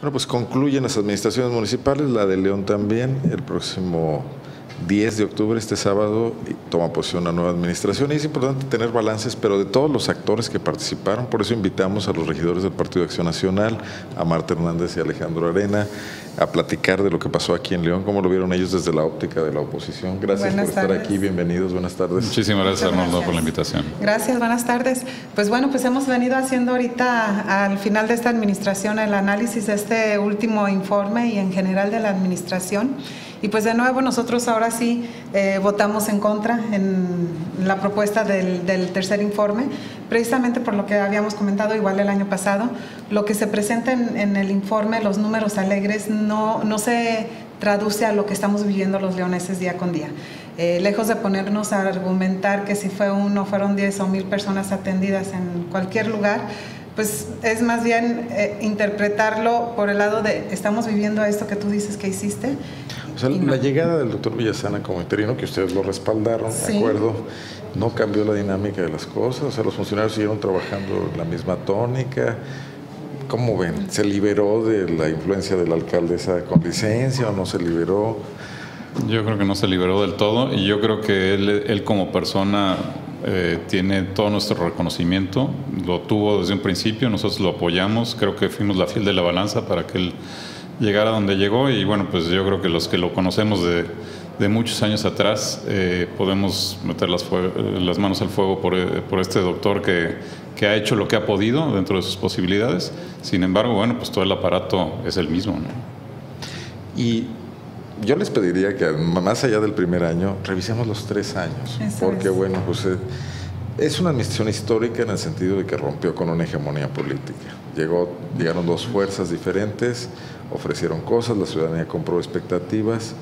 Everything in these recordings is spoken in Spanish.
Bueno, pues concluyen las administraciones municipales, la de León también, el próximo 10 de octubre, este sábado, toma posición una nueva administración y es importante tener balances, pero de todos los actores que participaron, por eso invitamos a los regidores del Partido de Acción Nacional, a Marta Hernández y Alejandro Arena, a platicar de lo que pasó aquí en León, cómo lo vieron ellos desde la óptica de la oposición. Gracias por estar aquí, bienvenidos, buenas tardes. Muchísimas gracias Arnoldo por la invitación. Gracias, buenas tardes. Pues bueno, pues hemos venido haciendo ahorita al final de esta administración el análisis de este último informe y en general de la administración. Y pues de nuevo nosotros ahora sí eh, votamos en contra en la propuesta del, tercer informe, precisamente por lo que habíamos comentado igual el año pasado. Lo que se presenta en, el informe, los números alegres, no, no se traduce a lo que estamos viviendo los leoneses día con día. Eh, lejos de ponernos a argumentar que si fue uno, fueron diez o mil personas atendidas en cualquier lugar, pues es más bien eh, interpretarlo por el lado de estamos viviendo esto que tú dices que hiciste o sea, la llegada del doctor Villasana como interino, que ustedes lo respaldaron, ¿de acuerdo? No cambió la dinámica de las cosas, o sea, los funcionarios siguieron trabajando en la misma tónica. ¿Cómo ven? ¿Se liberó de la influencia de la alcaldesa con licencia o no se liberó? Yo creo que no se liberó del todo y yo creo que él, él como persona eh, tiene todo nuestro reconocimiento, lo tuvo desde un principio, nosotros lo apoyamos, creo que fuimos la fiel de la balanza para que él llegar a donde llegó y bueno, pues yo creo que los que lo conocemos de, de muchos años atrás eh, podemos meter las, las, manos al fuego por, eh, por este doctor que, que, ha hecho lo que ha podido dentro de sus posibilidades. Sin embargo, bueno, pues todo el aparato es el mismo. ¿no? Y yo les pediría que más allá del primer año, revisemos los tres años, porque bueno, pues... Eh, es una administración histórica en el sentido de que rompió con una hegemonía política. Llegó, llegaron dos fuerzas diferentes, ofrecieron cosas, la ciudadanía compró expectativas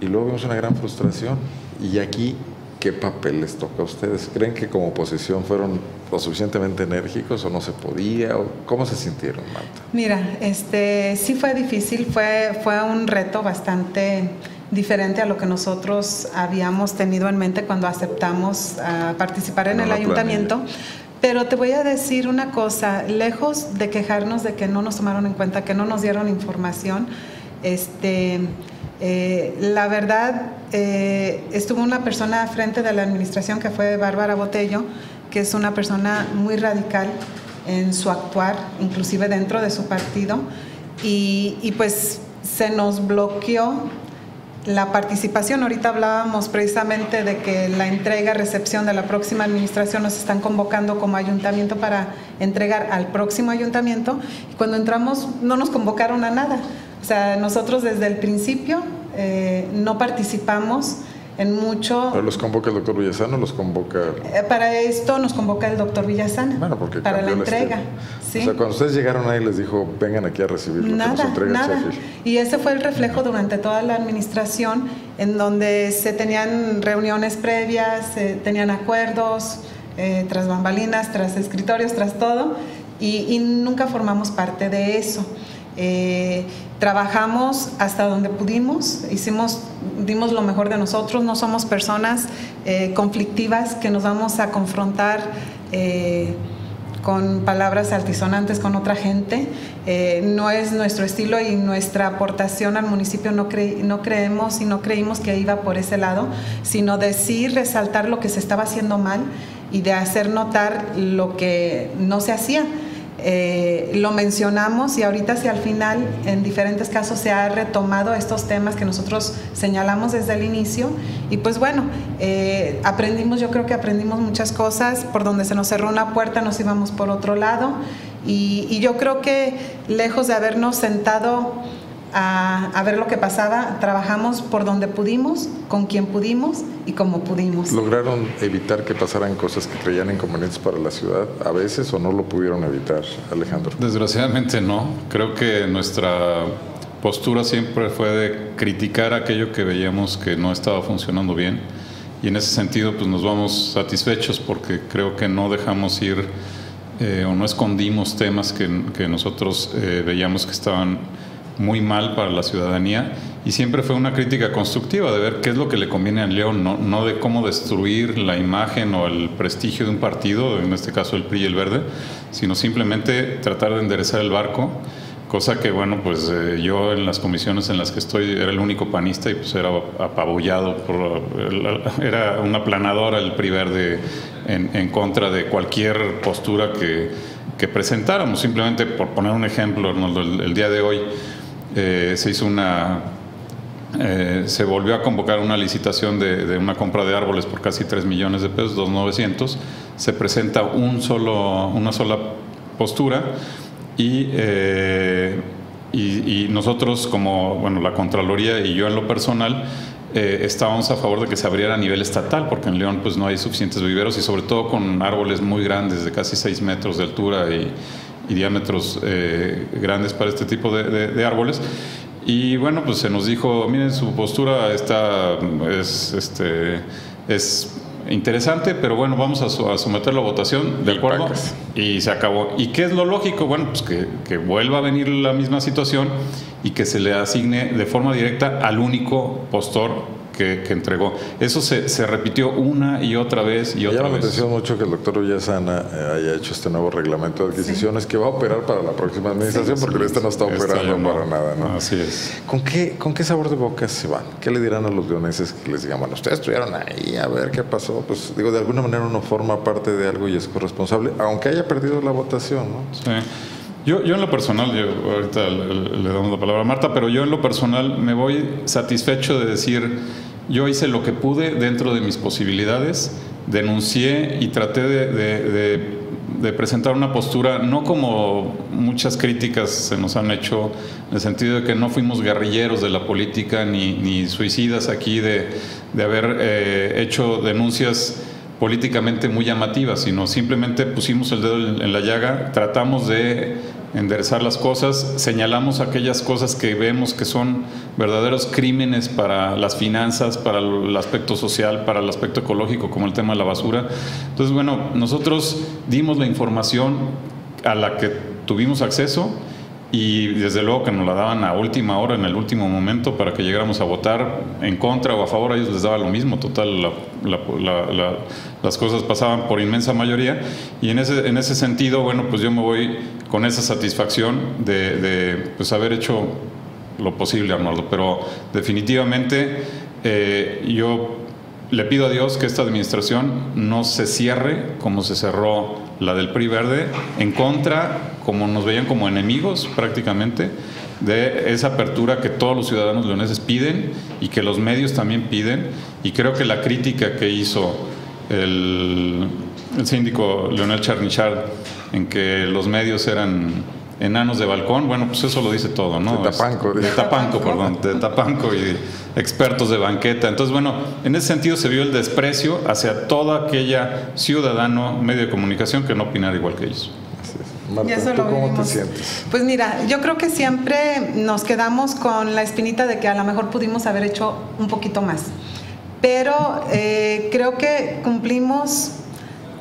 y luego vimos una gran frustración. Y aquí, ¿qué papel les toca a ustedes? ¿Creen que como oposición fueron lo suficientemente enérgicos o no se podía? O ¿Cómo se sintieron, Marta? Mira, este, sí fue difícil, fue, fue un reto bastante diferente a lo que nosotros habíamos tenido en mente cuando aceptamos ah, participar en el ayuntamiento. Pero te voy a decir una cosa, lejos de quejarnos de que no nos tomaron en cuenta, que no nos dieron información, este, eh, la verdad, eh, estuvo una persona frente de la administración que fue Bárbara Botello, que es una persona muy radical en su actuar, inclusive dentro de su partido, y, y pues se nos bloqueó la participación. Ahorita hablábamos precisamente de que la entrega, recepción de la próxima administración nos están convocando como ayuntamiento para entregar al próximo ayuntamiento. Y cuando entramos no nos convocaron a nada. O sea, nosotros desde el principio eh, no participamos en mucho... ¿Pero los convoca el doctor Villasano los convoca...? Eh, para esto nos convoca el doctor Villasana. Bueno, porque Para la entrega. ¿sí? O sea, cuando ustedes llegaron ahí les dijo, vengan aquí a recibir lo nada, que nos entrega nada. Y ese fue el reflejo durante toda la administración, en donde se tenían reuniones previas, se tenían acuerdos, eh, tras bambalinas, tras escritorios, tras todo, y, y nunca formamos parte de eso. Eh, trabajamos hasta donde pudimos, hicimos, dimos lo mejor de nosotros, no somos personas eh, conflictivas que nos vamos a confrontar eh, con palabras altisonantes con otra gente. no es nuestro estilo y nuestra aportación al municipio no, no creemos y no creímos que iba por ese lado, sino decir, resaltar lo que se estaba haciendo mal y de hacer notar lo que no se hacía. Eh, lo mencionamos y ahorita si al final en diferentes casos se ha retomado estos temas que nosotros señalamos desde el inicio. Y pues bueno, eh, aprendimos, yo creo que aprendimos muchas cosas, por donde se nos cerró una puerta nos íbamos por otro lado. Y, y yo creo que lejos de habernos sentado a, ver lo que pasaba. Trabajamos por donde pudimos, con quien pudimos y como pudimos. ¿Lograron evitar que pasaran cosas que creían inconvenientes para la ciudad a veces o no lo pudieron evitar, Alejandro? Desgraciadamente no. Creo que nuestra postura siempre fue de criticar aquello que veíamos que no estaba funcionando bien y en ese sentido pues nos vamos satisfechos porque creo que no dejamos ir eh, o no escondimos temas que, que nosotros eh, veíamos que estaban muy mal para la ciudadanía y siempre fue una crítica constructiva de ver qué es lo que le conviene a León, no, no de cómo destruir la imagen o el prestigio de un partido, en este caso el PRI y el Verde, sino simplemente tratar de enderezar el barco Cosa que, bueno, pues eh, yo en las comisiones en las que estoy era el único panista y pues era apabullado por... Era una planadora el PRI Verde en, contra de cualquier postura que, que, presentáramos. Simplemente por poner un ejemplo, el, día de hoy eh, se hizo una... Eh, se volvió a convocar una licitación de, una compra de árboles por casi 3 millones de pesos, 2.900. Se presenta un solo, una sola postura eh, y, y, nosotros como, bueno, la Contraloría y yo en lo personal, estábamos a favor de que se abriera a nivel estatal, porque en León pues no hay suficientes viveros y sobre todo con árboles muy grandes, de casi 6 metros de altura y, diámetros eh, grandes para este tipo de, de, árboles. Y bueno, pues se nos dijo, miren, su postura está, es, este, es interesante, pero bueno, vamos a, someterlo a votación, ¿de acuerdo? Y se acabó. ¿Y qué es lo lógico? Bueno, pues que, que, vuelva a venir la misma situación y que se le asigne de forma directa al único postor que, entregó. Eso se, se, repitió una y otra vez y otra vez. Me atención mucho que el doctor Villasana eh, haya hecho este nuevo reglamento de adquisiciones que va a operar para la próxima administración porque este no está operando para nada. ¿no? Así es. ¿Con qué, ¿Con qué sabor de boca se van? ¿Qué le dirán a los leoneses que les digan, bueno, ustedes estuvieron ahí, a ver qué pasó? Pues digo, de alguna manera uno forma parte de algo y es corresponsable, aunque haya perdido la votación. ¿no? Sí. Yo, yo en lo personal, yo ahorita le, damos la palabra a Marta, pero yo en lo personal me voy satisfecho de decir yo hice lo que pude dentro de mis posibilidades, denuncié y traté de, presentar una postura, no como muchas críticas se nos han hecho, en el sentido de que no fuimos guerrilleros de la política ni, suicidas aquí de, haber eh, hecho denuncias políticamente muy llamativas, sino simplemente pusimos el dedo en la llaga, tratamos de enderezar las cosas, señalamos aquellas cosas que vemos que son verdaderos crímenes para las finanzas, para el aspecto social, para el aspecto ecológico, como el tema de la basura. Entonces, bueno, nosotros dimos la información a la que tuvimos acceso y desde luego que nos la daban a última hora, en el último momento, para que llegáramos a votar en contra o a favor, a ellos les daba lo mismo, total, las cosas pasaban por inmensa mayoría, y en ese, en ese sentido, bueno, pues yo me voy con esa satisfacción de, pues haber hecho lo posible, Arnoldo, pero definitivamente eh, yo le pido a Dios que esta administración no se cierre como se cerró la del PRI verde, en contra, como nos veían como enemigos prácticamente, de esa apertura que todos los ciudadanos leoneses piden y que los medios también piden. Y creo que la crítica que hizo el, síndico Leonel Charnichard en que los medios eran enanos de balcón, bueno, pues eso lo dice todo, ¿no? De Tapanco. De, Tapanco, perdón, de Tapanco y expertos de banqueta. Entonces, bueno, en ese sentido se vio el desprecio hacia toda aquella ciudadano medio de comunicación que no opinara igual que ellos. Marta, ¿tú cómo te sientes? Pues mira, yo creo que siempre nos quedamos con la espinita de que a lo mejor pudimos haber hecho un poquito más. Pero eh, creo que cumplimos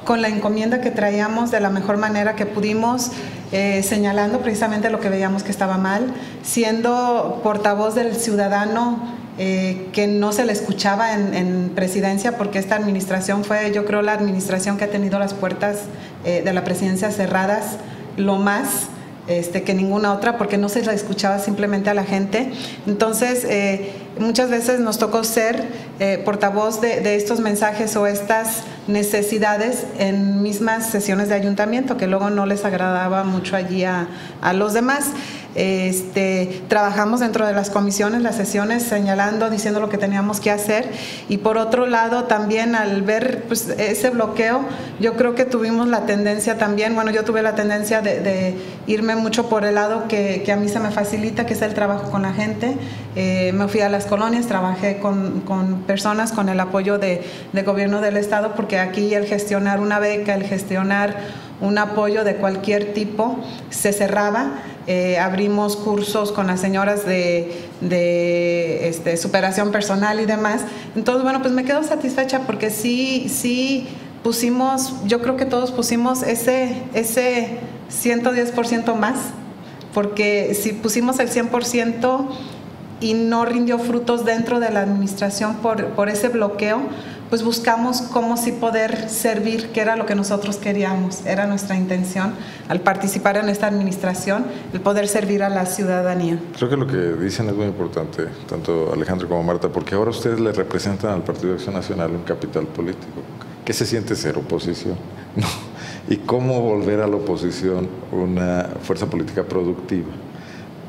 con la encomienda que traíamos de la mejor manera que pudimos, eh, señalando precisamente lo que veíamos que estaba mal, siendo portavoz del ciudadano eh, que no se le escuchaba en, presidencia, porque esta administración fue, yo creo, la administración que ha tenido las puertas eh, de la presidencia cerradas lo más este, que ninguna otra, porque no se la escuchaba simplemente a la gente. Entonces, eh, muchas veces nos tocó ser eh, portavoz de, estos mensajes o estas necesidades en mismas sesiones de ayuntamiento, que luego no les agradaba mucho allí a, a los demás. Este, trabajamos dentro de las comisiones, las sesiones, señalando, diciendo lo que teníamos que hacer. Y por otro lado, también al ver pues, ese bloqueo, yo creo que tuvimos la tendencia también, bueno, yo tuve la tendencia de, irme mucho por el lado que, a mí se me facilita, que es el trabajo con la gente. Eh, me fui a las colonias, trabajé con, personas, con el apoyo de, de gobierno del Estado, porque aquí el gestionar una beca, el gestionar un apoyo de cualquier tipo se cerraba. Eh, abrimos cursos con las señoras de, este, superación personal y demás. Entonces, bueno, pues me quedo satisfecha porque sí, sí pusimos, yo creo que todos pusimos ese, ese 110% más, porque si pusimos el 100% y no rindió frutos dentro de la administración por, por ese bloqueo, pues buscamos cómo sí poder servir, que era lo que nosotros queríamos, era nuestra intención al participar en esta administración, el poder servir a la ciudadanía. Creo que lo que dicen es muy importante, tanto Alejandro como Marta, porque ahora ustedes le representan al Partido de Acción Nacional un capital político. ¿Qué se siente ser oposición? No. ¿Y cómo volver a la oposición una fuerza política productiva?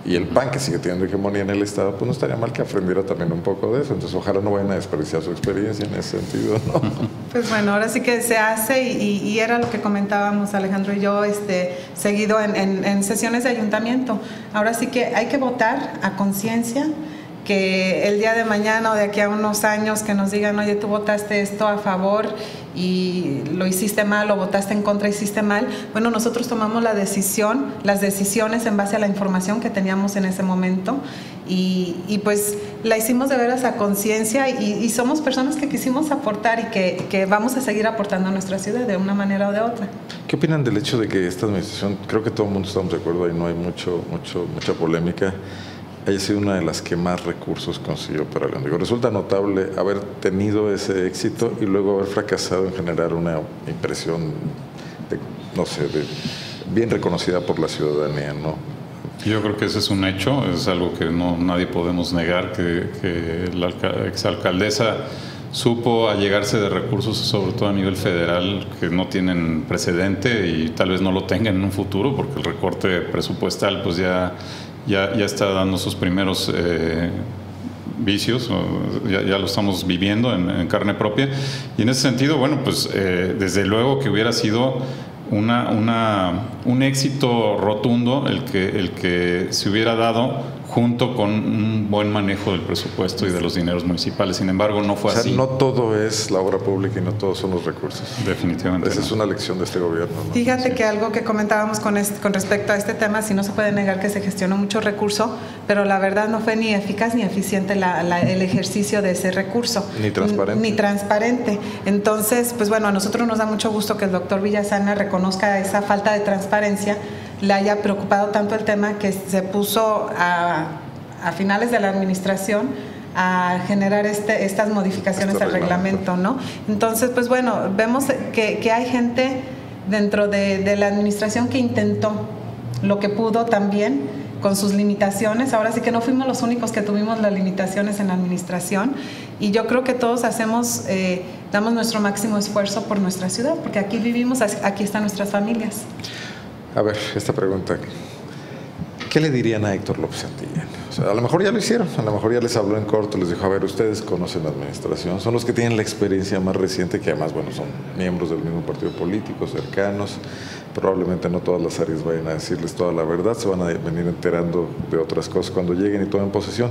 Y el PAN que sigue teniendo hegemonía en el Estado, pues no estaría mal que aprendiera también un poco de eso. Entonces, ojalá no vayan a desperdiciar su experiencia en ese sentido, ¿no? Pues bueno, ahora sí que se hace y, era lo que comentábamos Alejandro y yo, este, seguido en, en sesiones de ayuntamiento. Ahora sí que hay que votar a conciencia que el día de mañana o de aquí a unos años que nos digan, oye, tú votaste esto a favor y lo hiciste mal o votaste en contra hiciste mal, bueno, nosotros tomamos la decisión, las decisiones en base a la información que teníamos en ese momento y, pues la hicimos de veras a conciencia y, somos personas que quisimos aportar y que, que, vamos a seguir aportando a nuestra ciudad de una manera o de otra. ¿Qué opinan del hecho de que esta administración, creo que todo el mundo estamos de acuerdo y no hay mucho, mucho, mucha polémica, haya sido una de las que más recursos consiguió para León. Digo, resulta notable haber tenido ese éxito y luego haber fracasado en generar una impresión, no sé, bien reconocida por la ciudadanía, ¿no? Yo creo que ese es un hecho, es algo que no nadie podemos negar, que, la exalcaldesa supo allegarse de recursos, sobre todo a nivel federal, que no tienen precedente y tal vez no lo tengan en un futuro, porque el recorte presupuestal pues ya ya, ya está dando sus primeros eh, vicios, ya, lo estamos viviendo en, carne propia. Y en ese sentido, bueno, pues eh, desde luego que hubiera sido una, una, un éxito rotundo el que, el que se hubiera dado junto con un buen manejo del presupuesto y de los dineros municipales. Sin embargo, no fue o sea, así. No todo es la obra pública y no todos son los recursos. Definitivamente. Esa es una lección de este gobierno. Fíjate que algo que comentábamos con, con respecto a este tema, si no se puede negar que se gestionó mucho recurso, pero la verdad no fue ni eficaz ni eficiente el ejercicio de ese recurso. Ni transparente. Ni transparente. Entonces, pues bueno, a nosotros nos da mucho gusto que el doctor Villasana reconozca esa falta de transparencia le haya preocupado tanto el tema que se puso a, a finales de la administración a generar este, estas modificaciones este al reglamento, ¿no? Entonces, pues bueno, vemos que, que hay gente dentro de, de, la administración que intentó lo que pudo también con sus limitaciones. Ahora sí que no fuimos los únicos que tuvimos las limitaciones en la administración y yo creo que todos hacemos, eh, damos nuestro máximo esfuerzo por nuestra ciudad, porque aquí vivimos, aquí están nuestras familias. A ver, esta pregunta. ¿Qué le dirían a Héctor López Santillán? A lo mejor ya lo hicieron, a lo mejor ya les habló en corto, les dijo, a ver, ustedes conocen la administración, son los que tienen la experiencia más reciente, que además, bueno, son miembros del mismo partido político, cercanos, probablemente no todas las áreas vayan a decirles toda la verdad, se van a venir enterando de otras cosas cuando lleguen y tomen posesión,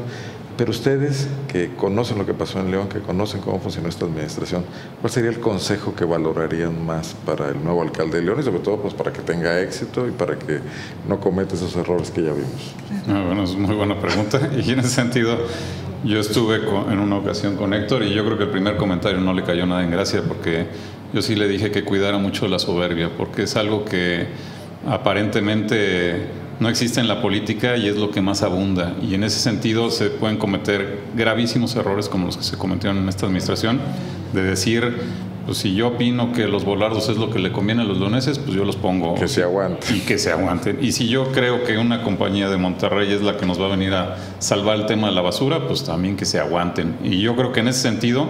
pero ustedes que conocen lo que pasó en León, que conocen cómo funcionó esta administración, ¿cuál sería el consejo que valorarían más para el nuevo alcalde de León y sobre todo pues para que tenga éxito y para que no cometa esos errores que ya vimos? Ah, bueno, es muy buena pregunta. Y en ese sentido yo estuve en una ocasión con Héctor y yo creo que el primer comentario no le cayó nada en gracia porque yo sí le dije que cuidara mucho la soberbia porque es algo que aparentemente no existe en la política y es lo que más abunda. Y en ese sentido se pueden cometer gravísimos errores como los que se cometieron en esta administración, de decir, pues si yo opino que los volardos es lo que le conviene a los leoneses, pues yo los pongo. Que se aguanten. Y que se aguanten. Y si yo creo que una compañía de Monterrey es la que nos va a venir a salvar el tema de la basura, pues también que se aguanten. Y yo creo que en ese sentido...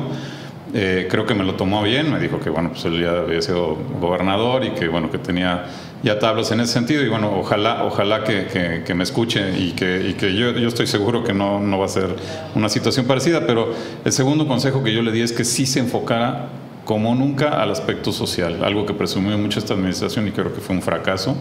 Eh, creo que me lo tomó bien, me dijo que bueno, pues él ya había sido gobernador y que bueno, que tenía ya tablas en ese sentido y bueno, ojalá, ojalá que, que, me escuche y que, y que yo, yo, estoy seguro que no, no va a ser una situación parecida, pero el segundo consejo que yo le di es que sí se enfocara como nunca al aspecto social, algo que presumió mucho esta administración y creo que fue un fracaso.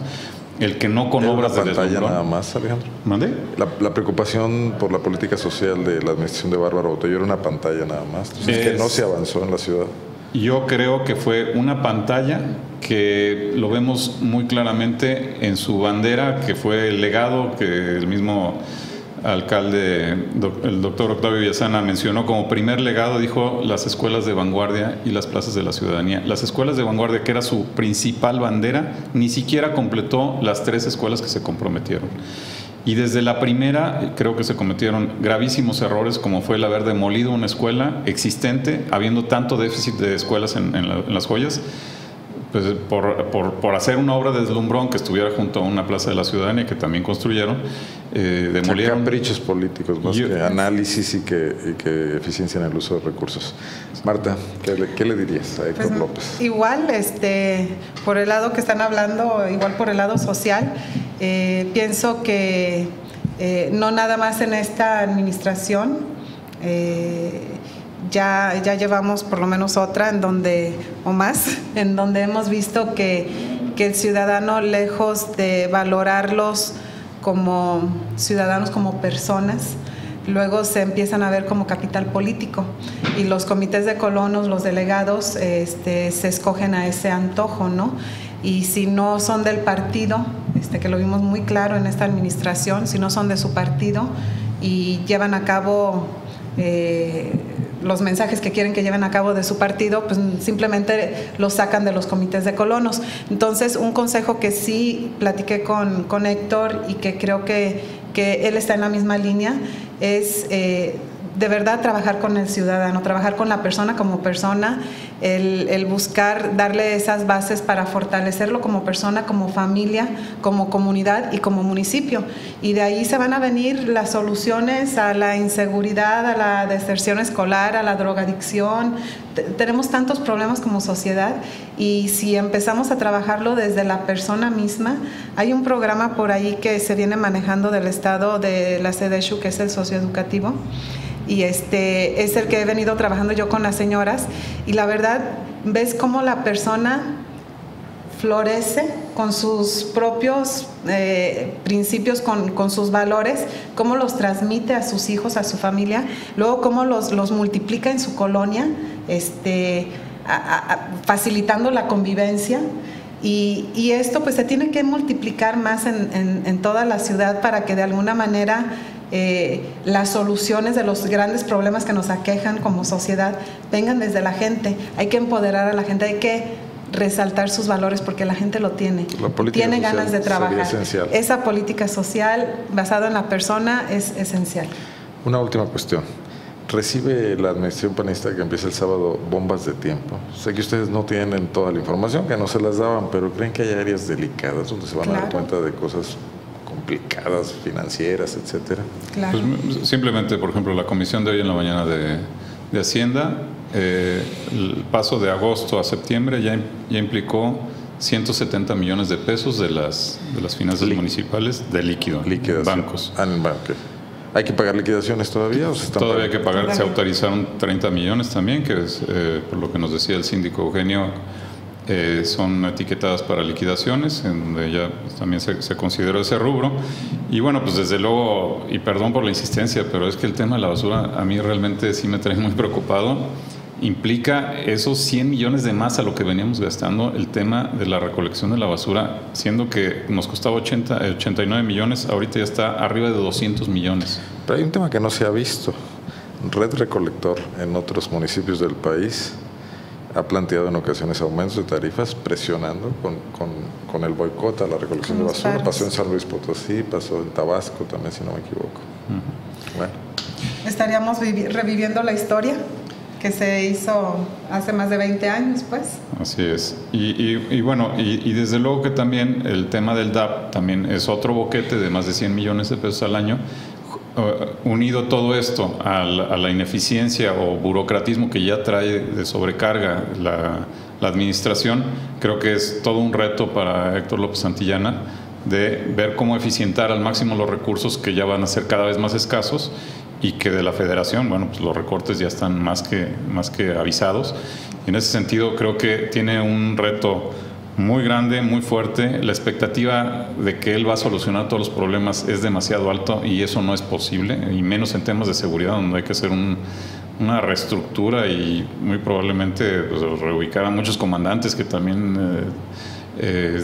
El que no con obras de pantalla nada más, Alejandro. ¿Mande? La, la, preocupación por la política social de la administración de Bárbara Botello era una pantalla nada más. es, que no se avanzó en la ciudad. Yo creo que fue una pantalla que lo vemos muy claramente en su bandera, que fue el legado que el mismo alcalde, el doctor Octavio Villasana, mencionó como primer legado, dijo las escuelas de vanguardia y las plazas de la ciudadanía. Las escuelas de vanguardia, que era su principal bandera, ni siquiera completó las tres escuelas que se comprometieron. Y desde la primera creo que se cometieron gravísimos errores como fue el haber demolido una escuela existente, habiendo tanto déficit de escuelas en, las joyas pues, por, por, por, hacer una obra de deslumbrón que estuviera junto a una plaza de la ciudadanía que también construyeron, eh, demolieron. caprichos políticos, más que análisis y que, y que, eficiencia en el uso de recursos. Marta, ¿qué le, qué le dirías a Héctor pues, López? Igual, este, por el lado que están hablando, igual por el lado social, eh, pienso que eh, no nada más en esta administración, eh, ya, ya llevamos por lo menos otra en donde, o más, en donde hemos visto que, que el ciudadano, lejos de valorarlos como ciudadanos, como personas, luego se empiezan a ver como capital político y los comités de colonos, los delegados, este, se escogen a ese antojo, ¿no? Y si no son del partido, este, que lo vimos muy claro en esta administración, si no son de su partido y llevan a cabo eh, los mensajes que quieren que lleven a cabo de su partido, pues simplemente los sacan de los comités de colonos. Entonces, un consejo que sí platiqué con, con Héctor y que creo que, que, él está en la misma línea es... Eh, de verdad trabajar con el ciudadano, trabajar con la persona como persona, el, buscar darle esas bases para fortalecerlo como persona, como familia, como comunidad y como municipio. Y de ahí se van a venir las soluciones a la inseguridad, a la deserción escolar, a la drogadicción. tenemos tantos problemas como sociedad y si empezamos a trabajarlo desde la persona misma, hay un programa por ahí que se viene manejando del Estado de la CDSHU, que es el socioeducativo y este es el que he venido trabajando yo con las señoras y la verdad ves cómo la persona florece con sus propios eh, principios, con, sus valores, cómo los transmite a sus hijos, a su familia, luego cómo los, los multiplica en su colonia, este, facilitando la convivencia. Y, esto pues se tiene que multiplicar más en, en toda la ciudad para que de alguna manera eh, las soluciones de los grandes problemas que nos aquejan como sociedad vengan desde la gente. Hay que empoderar a la gente, hay que resaltar sus valores porque la gente lo tiene. tiene ganas de trabajar. Esa política social basada en la persona es esencial. Una última cuestión. Recibe la administración panista que empieza el sábado bombas de tiempo. Sé que ustedes no tienen toda la información, que no se las daban, pero creen que hay áreas delicadas donde se van a dar cuenta de cosas complicadas, financieras, etcétera. Pues, simplemente, por ejemplo, la comisión de hoy en la mañana de, Hacienda, eh, el paso de agosto a septiembre ya, ya implicó 170 millones de pesos de las, de las finanzas municipales de líquido, bancos. Ah, en ¿Hay que pagar liquidaciones todavía? O todavía hay que pagar, se autorizaron 30 millones también, que es eh, por lo que nos decía el síndico Eugenio, eh, son etiquetadas para liquidaciones, en donde ya también se, consideró ese rubro. Y bueno, pues desde luego, y perdón por la insistencia, pero es que el tema de la basura a mí realmente sí me trae muy preocupado. Implica esos 100 millones de más a lo que veníamos gastando el tema de la recolección de la basura, siendo que nos costaba 80, 89 millones, ahorita ya está arriba de 200 millones. Pero hay un tema que no se ha visto. Red Recolector en otros municipios del país ha planteado en ocasiones aumentos de tarifas presionando con, con, con el boicot a la recolección de basura. Pasó en San Luis Potosí, pasó en Tabasco también, si no me equivoco. Bueno. Estaríamos reviviendo la historia que se hizo hace más de 20 años, pues. Así es. Y, y, y bueno, y, y, desde luego que también el tema del DAP también es otro boquete de más de 100 millones de pesos al año Uh, unido todo esto a la, ineficiencia o burocratismo que ya trae de sobrecarga la, administración, creo que es todo un reto para Héctor López Santillana de ver cómo eficientar al máximo los recursos que ya van a ser cada vez más escasos y que de la federación, bueno, pues los recortes ya están más que, más que avisados. en ese sentido creo que tiene un reto muy grande, muy fuerte. La expectativa de que él va a solucionar todos los problemas es demasiado alto y eso no es posible, y menos en temas de seguridad, donde hay que hacer una reestructura y muy probablemente pues, reubicar a muchos comandantes que también eh, eh,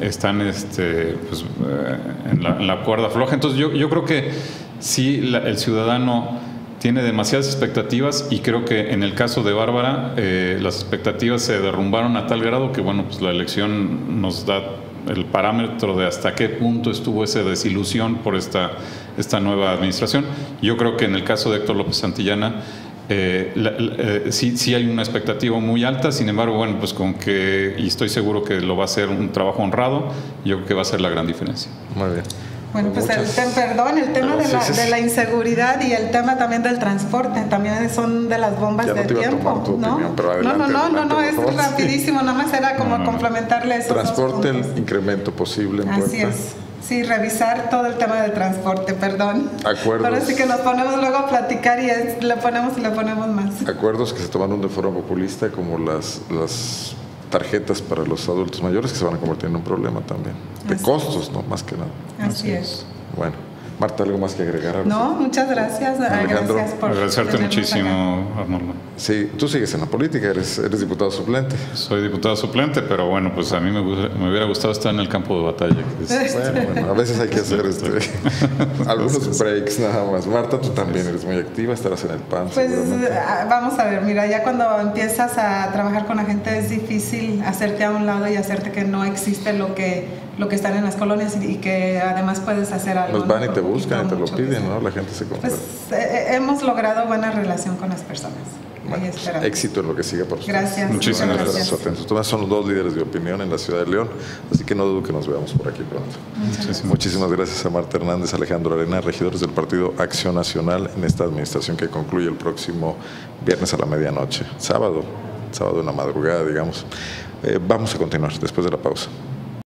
están este, pues, eh, en, la, cuerda floja. Entonces yo, yo creo que sí, el ciudadano tiene demasiadas expectativas y creo que en el caso de Bárbara eh, las expectativas se derrumbaron a tal grado que bueno pues la elección nos da el parámetro de hasta qué punto estuvo esa desilusión por esta, esta nueva administración. Yo creo que en el caso de Héctor López Santillana, eh, eh, sí, sí, hay una expectativa muy alta, sin embargo, bueno, pues con que, y estoy seguro que lo va a hacer un trabajo honrado, yo creo que va a ser la gran diferencia. Muy bien. Bueno, pues el, perdón, el tema de, la, de, la, inseguridad y el tema también del transporte también son de las bombas de tiempo. ¿no? no, no, no, no, no, es rapidísimo, nada más era como complementarle eso. Transporte, el incremento posible en Así es. Sí, revisar todo el tema del transporte, perdón. Acuerdos. Ahora sí que nos ponemos luego a platicar y le ponemos y le ponemos más. Acuerdos que se tomaron de forma populista, como las, las tarjetas para los adultos mayores, que se van a convertir en un problema también. De costos, ¿no? Más que nada. Así, es. Bueno. Marta, ¿algo más que agregar? No, muchas gracias. Alejandro, gracias por agradecerte muchísimo, Arnoldo. Sí, tú sigues en la política, eres, eres diputado suplente. Soy diputado suplente, pero bueno, pues a mí me, me hubiera gustado estar en el campo de batalla. bueno, bueno, a veces hay que hacer este, algunos breaks nada más. Marta, tú también eres muy activa, estarás en el PAN. Pues ah, vamos a ver, mira, ya cuando empiezas a trabajar con la gente es difícil hacerte a un lado y hacerte que no existe lo que lo que están en las colonias y, que además puedes hacer algo. Nos van y te buscan y te lo piden, ¿no? La gente se compra. Pues eh, eh, hemos logrado buena relación con las personas. Bueno, éxito en lo que siga por Gracias. Muchísimas gracias. gracias. son los dos líderes de opinión en la ciudad de León, así que no dudo que nos veamos por aquí pronto. Muchísimas, Muchísimas gracias a Marta Hernández, Alejandro Arena, regidores del Partido Acción Nacional en esta administración que concluye el próximo viernes a la medianoche, sábado, sábado en la madrugada, digamos. Eh, vamos a continuar después de la pausa.